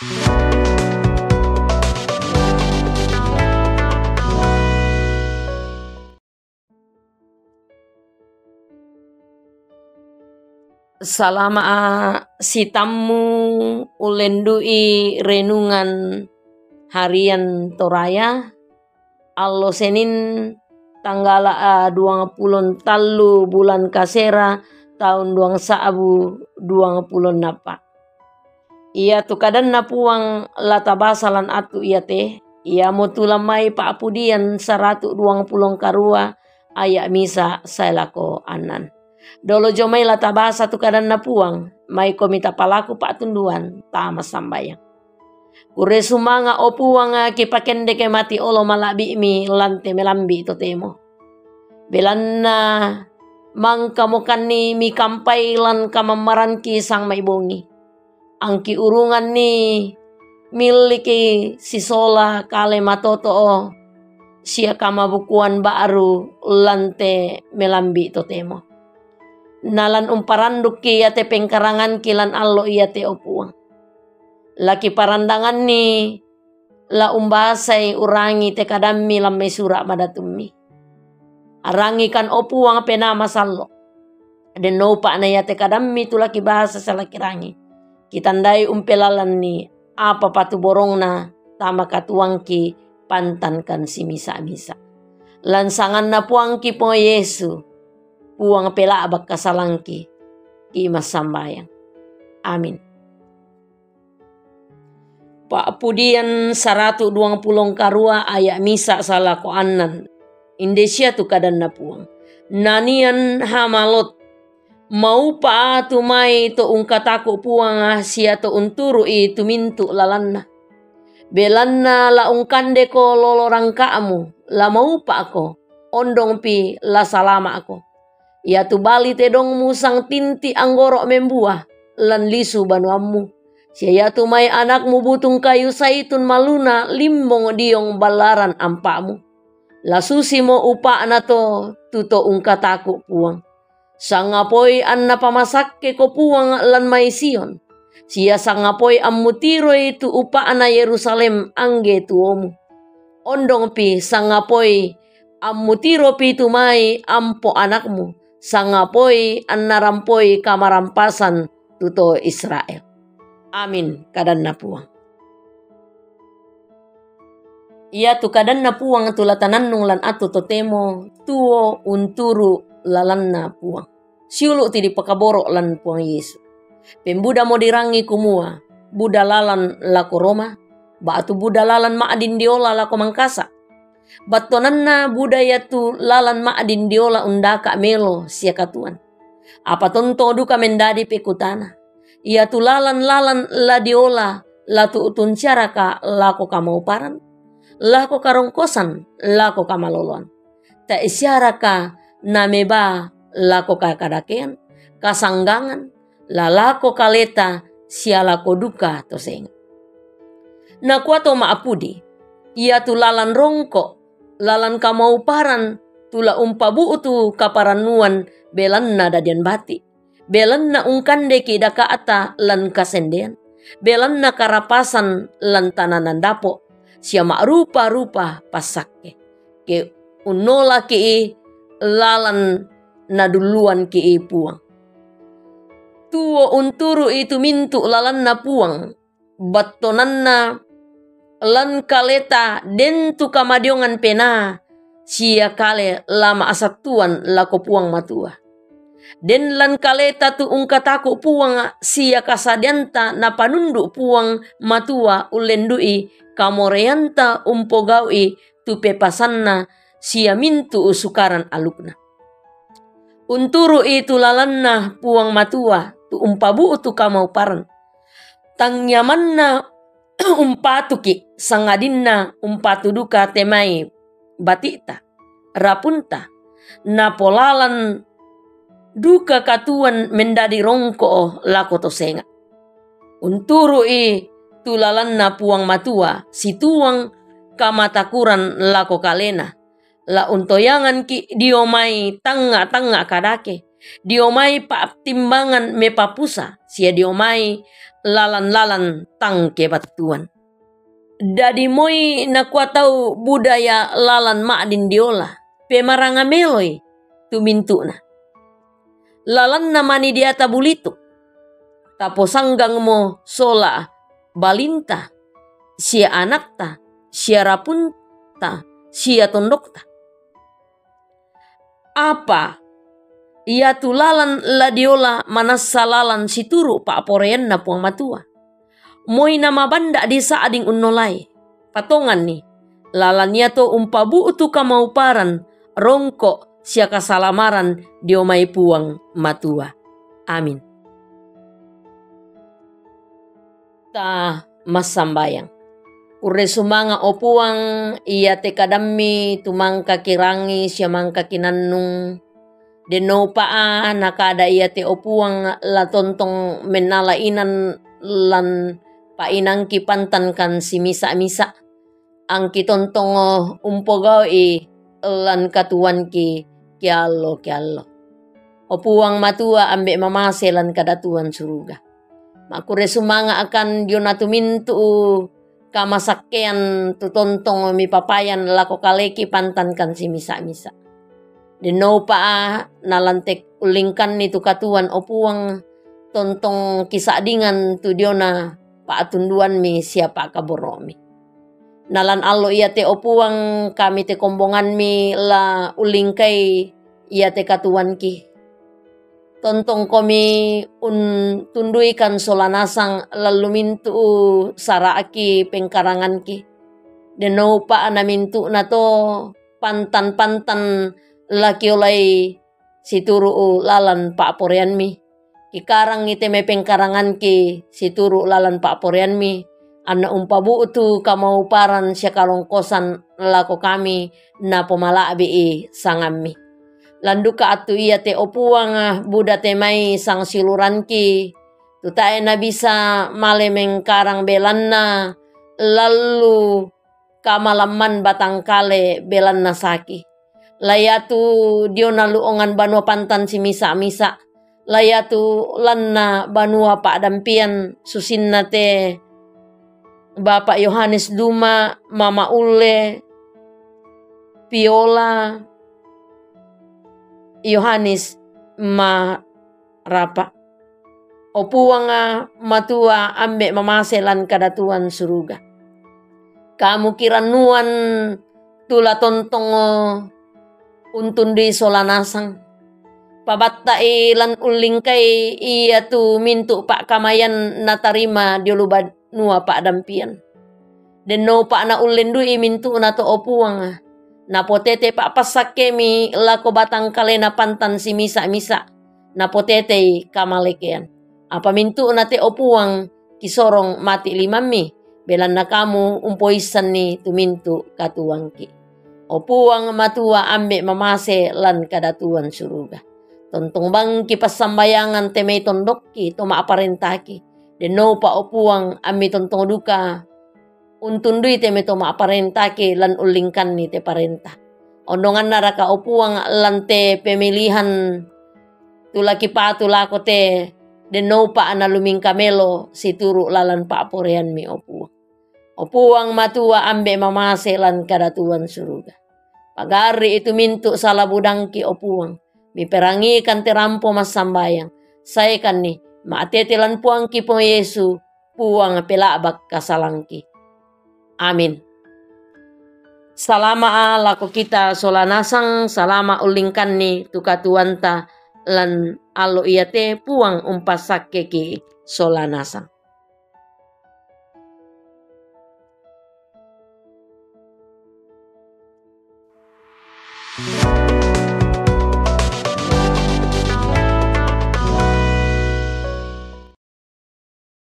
Salama si tamu ulendui renungan harian Toraya Allo Senin tanggal uh, 20 talu bulan kasera tahun duang saabu duang puluh napa. Ia tu kadan napuang lata basalan atu ia teh. Ia motula mai pa apudian saratu duang pulong karua ayak misa saya lako anan. Dolo jomai la tabasa tu kadan na puang, mai komita palaku pak tunduan, tama sambayang. Kure sumanga o puanga ki pakende ke mati olo malabi mi lante melambi to temo. Belanna mang kamu ni mi kampai lan kamamaran ki sang mai bongi. Angki urungan ni miliki sisola kale matoto sia kama bukuan baru lante melambi to temo nalan umparanduk ki te pengkarangan kilan allo iya te opuang. Laki parandangan ni la umbasai urangi te kadami lam mesura madatumi. Arangi kan opuang penama sallo. Den no pa na ya te kadami tu laki bahasa salaki rangi. Kitandai umpelalan ni apa patu borong na tama katuang ki pantankan si misa-misa. Lansangan na puang ki po Yesu puang pela abak kasalangki mas sambayang. Amin. Pak pudian saratu duang pulong karua ayak misa salah ko anan. Indonesia tu kadan na puang. Nanian hamalot mau pa tu mai to ungkatako puang sia to unturu i tu mintu lalanna. Belanna la ungkande ko lolorang kaamu la mau pa ako ondong pi la salama ako. Ya tu bali te dong musang tinti anggoro membuah lan lisu banuammu. Sia tu mai anakmu butung kayu saitun maluna limbong diong balaran ampamu. La susi mo upa na to tuto ungkataku puang. Sangapoi anna pamasakke ko puang lan mai sion. Sia sangapoi ammutiro itu upa ana Yerusalem angge tuomu. Ondong pi sangapoi ammutiro pi tumai ampo anakmu sangapoi annarampoi kamarampasan tuto Israel. Amin kadan napuang. Ia tu kadan napuang tu latanannung lan atu totemo tuo unturu lalanna puang. Siulu ti di pakaboro lan puang Yesu. Pembuda mo dirangi kumua. Buda lalan lako Roma. Batu buda lalan maadin diola lako mangkasa na budaya tu lalan ma adin diola undaka melo sia katuan. Apa tonto duka mendadi pekutana. Ia tu lalan lalan la diola la tu utun caraka lako kamauparan. Lako karongkosan lako kamaloloan. Ta isyaraka nameba lako kakadakean. Kasanggangan lalako kaleta sialako duka toseng. Nakuato maapudi, ia tu lalan rongko lalan kamau paran tula umpa buutu kaparanuan belanna dadian bati. Belanna ungkande ki daka ata lan kasendean. Belanna karapasan lan tananan dapo. Sia rupa-rupa pasakke. Ke unola ki lalan naduluan ki puang. Tuo unturu itu mintu lalan na puang. Battonanna lan kaleta den tu kamadiongan pena sia kale lama asatuan lako puang matua. Den lan kaleta tu ungkataku puang sia kasadianta na panunduk puang matua ulendui kamoreanta umpogaui tu pepasanna sia mintu usukaran alukna. Unturu itu lalanna puang matua tu umpabu tu kamau paran. Tang nyamanna umpatu ki sangadinna umpatu duka temai batita rapunta napolalan duka katuan mendadi rongko lako tosenga unturu i tulalan na puang matua si tuang kamatakuran lako kalena la untoyangan ki diomai tanga-tanga kadake diomai pa timbangan me papusa sia diomai lalan-lalan tang kebatuan. Dadi moi na tau budaya lalan ma'din diola. Pemaranga meloi tumintu na. Lalan na mani dia tabulitu. Taposanggang mo sola balinta. Sia anakta, sia rapunta, sia tondokta. Apa ia tulalan ladiola manasalalan situru pa aporean na puang matua. Moi nama banda di saading unnolai. Patongan ni. Lalania to umpabu utu kamauparan. Rongko sia kasalamaran diomai puang matua. Amin. Ta masambayang. Ure sumanga opuang iya te kadami tumangka kirangi siya mangka kinanung deno paa nakada iya te opuang la tontong menalainan lan painang ki pantan kan si misa-misa ang kitontong umpogaw i lan katuan ki kialo kialo. Opuang matua ambek mamase lan kadatuan suruga. Makure sumanga akan dionatu mintu kamasakean tutontong mi papayan lako kaleki pantan kan si misa-misa. Deno pa nalantek ulingkan ni tu katuan opuang tontong kisadingan tu diona paatunduan mi siapa kaboromi. Nalan allo ia te opuang kami te kombongan mi la ulingkai ia te katuan ki. Tontong komi un tunduikan solanasang lalu mintu saraaki pengkarangan ki. Deno pa ana mintu na to pantan-pantan laki olay situru lalan pa aporean mi Ikarang ite me pengkarangan ki situru lalan pak porian mi. Ana umpabu tu kamau paran siya kalongkosan lako kami na pemala bi sangami. Landuka atu iya te opuang buda te mai sang siluran ki. Tutae na bisa male mengkarang belanna lalu kamalaman batang kale belanna saki. Layatu dio naluongan banua pantan si misa-misa layatu lanna banua pak dampian susinna te Bapak Yohanes Duma, Mama Ule, Piola, Yohanes ma rapa. Opuanga matua ambe mamaselan kadatuan suruga. Kamu kiranuan tula tontongo untun di solanasang pabatta ilan uling kay iya tu mintu pak kamayan natarima diolubad nua pak dampian. Den no pak na ulin du i mintu na to opuang. Na potete pak pasake mi lako batang kalena pantan si misa-misa. Na potete kamalekean. Apa mintu na te opuang kisorong mati limami. Belan na kamu umpoisan ni tumintu katuang ki. Opuang matua ambe mamase lan kadatuan suruga. Tontong bang kipas sambayangan te may tondok ki to maaparentaki. De no pa opuang ami tontong duka. Untundui te may to maaparentaki lan ulingkan ni te parenta. Ondongan naraka opuang lan te pemilihan tulaki pa tulako te de no pa analuming kamelo si turu lalan pa aporean mi opuang. Opuang matua ambe mamase lan kadatuan suruga. Pagari itu mintu salah budangki opuang mi perangi kan terampo mas sambayang. Saya kan ni maatetelan puang ki po Yesu puang pelabak kasalangki. Amin. Salama lako kita solanasang salama ulingkan ni tukatuanta lan alo iate puang umpasakke ki solanasang.